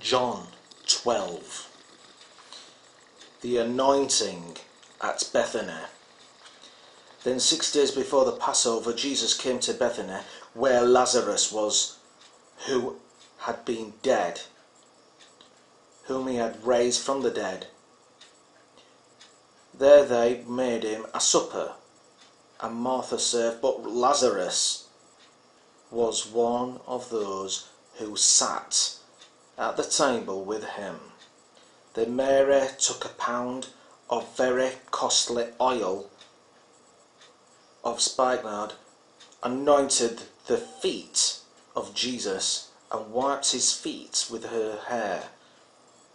John 12. The anointing at Bethany. Then, six days before the Passover, Jesus came to Bethany, where Lazarus was, who had been dead, whom he had raised from the dead. There they made him a supper, and Martha served, but Lazarus was one of those who sat at the table with him. Then Mary took a pound of very costly oil of spikenard, anointed the feet of Jesus, and wiped his feet with her hair.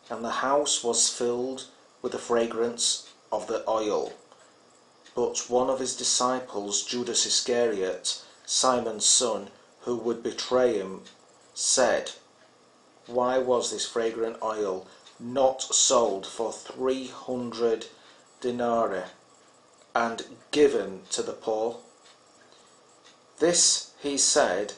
And the house was filled with the fragrance of the oil. But one of his disciples, Judas Iscariot, Simon's son, who would betray him, said, Why was this fragrant oil not sold for three hundred denarii and given to the poor? This he said,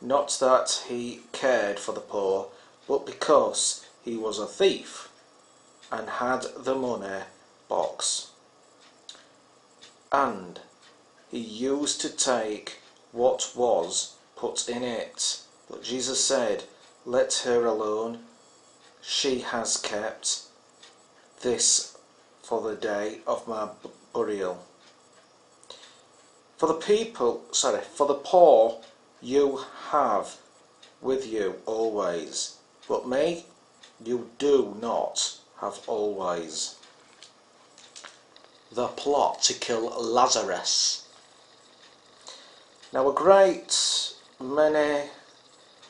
not that he cared for the poor, but because he was a thief and had the money box. And he used to take what was put in it. But Jesus said, Let her alone. She has kept this for the day of my burial. For the people, sorry, for the poor you have with you always, but me you do not have always. The plot to kill Lazarus. Now, a great many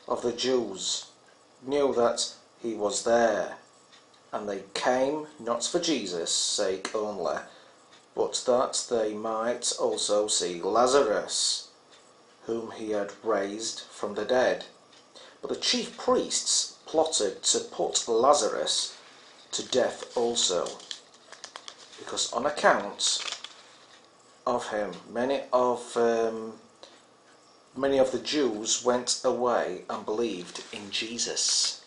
of the Jews knew that he was there, and they came not for Jesus' sake only, but that they might also see Lazarus, whom he had raised from the dead. But the chief priests plotted to put Lazarus to death also, because on account of him, many of um, many of the Jews went away and believed in Jesus.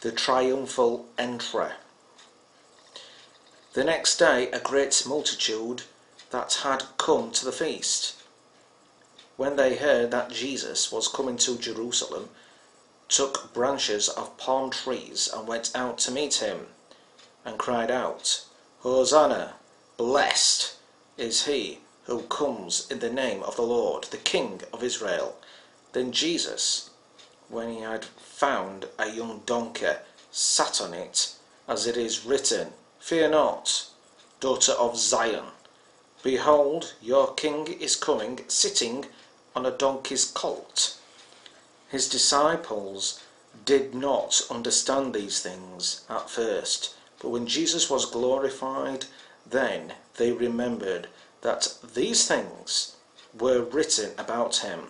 The triumphal entry. The next day, a great multitude that had come to the feast, when they heard that Jesus was coming to Jerusalem, took branches of palm trees and went out to meet him, and cried out, Hosanna! Blessed is he who comes in the name of the Lord, the King of Israel. Then Jesus, when he had found a young donkey, sat on it, as it is written, Fear not, daughter of Zion. Behold, your king is coming, sitting on a donkey's colt. His disciples did not understand these things at first, but when Jesus was glorified, then they remembered that these things were written about him,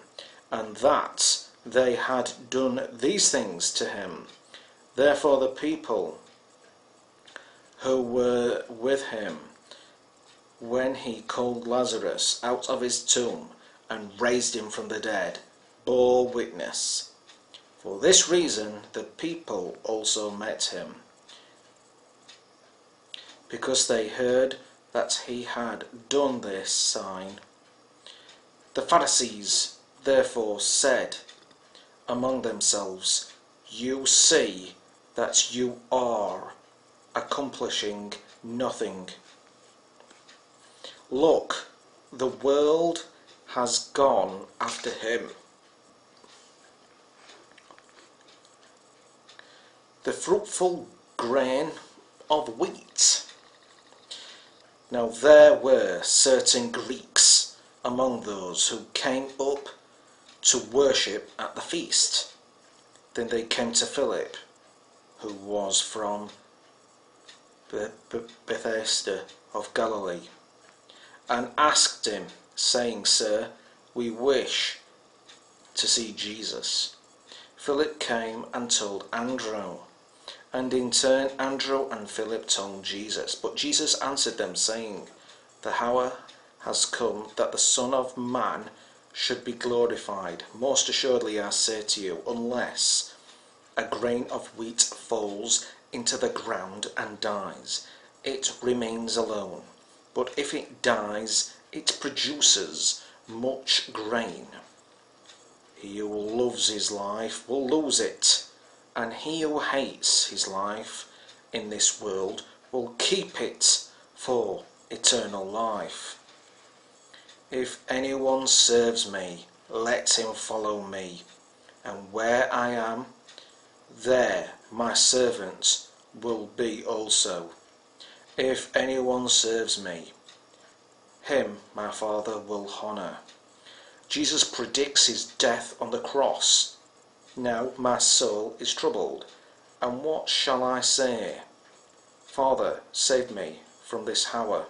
and that they had done these things to him. Therefore, the people who were with him when he called Lazarus out of his tomb and raised him from the dead, bore witness. For this reason the people also met him, because they heard that he had done this sign. The Pharisees therefore said among themselves, You see that you are accomplishing nothing. Look, the world has gone after him. The fruitful grain of wheat. Now there were certain Greeks among those who came up to worship at the feast. Then they came to Philip, who was from Bethsaida of Galilee, and asked him, saying, Sir, we wish to see Jesus. Philip came and told Andrew, and in turn Andrew and Philip told Jesus. But Jesus answered them, saying, The hour has come that the Son of Man should be glorified. Most assuredly, I say to you, unless a grain of wheat falls into the ground and dies, it remains alone. But if it dies, it produces much grain. He who loves his life will lose it, and he who hates his life in this world will keep it for eternal life. If anyone serves me, let him follow me, and where I am, there my servants will be also. If anyone serves me, him my Father will honour. Jesus predicts his death on the cross. Now my soul is troubled, and what shall I say? Father, save me from this hour.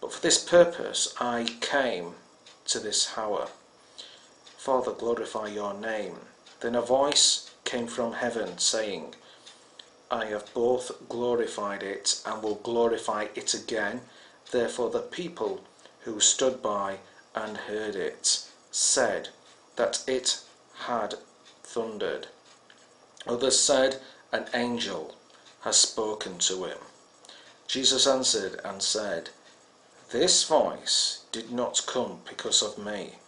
But for this purpose I came to this hour. Father, glorify your name. Then a voice came from heaven, saying, I have both glorified it and will glorify it again. Therefore, the people who stood by and heard it said that it had thundered. Others said, An angel has spoken to him. Jesus answered and said, This voice did not come because of me,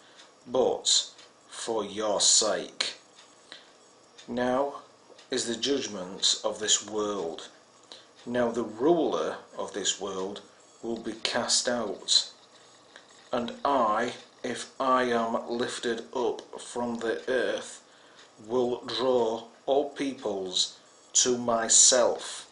but for your sake. Now is the judgment of this world. Now the ruler of this world will be cast out. And I, if I am lifted up from the earth, will draw all peoples to myself.